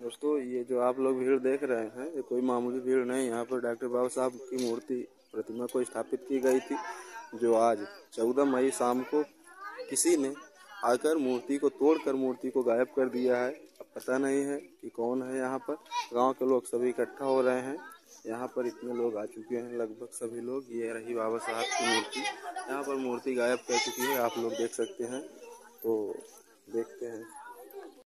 दोस्तों, ये जो आप लोग भीड़ देख रहे हैं, ये कोई मामूली भीड़ नहीं यहाँ पर डॉक्टर बाबा साहब की मूर्ति प्रतिमा को स्थापित की गई थी, जो आज चौदह मई शाम को किसी ने आकर मूर्ति को तोड़कर मूर्ति को गायब कर दिया है। अब पता नहीं है कि कौन है यहाँ पर। गाँव के लोग सभी इकट्ठा हो रहे हैं। यहाँ पर इतने लोग आ चुके हैं, लगभग सभी लोग। ये रही बाबा साहब की मूर्ति। यहाँ पर मूर्ति गायब कर चुकी है, आप लोग देख सकते हैं। तो देखते हैं।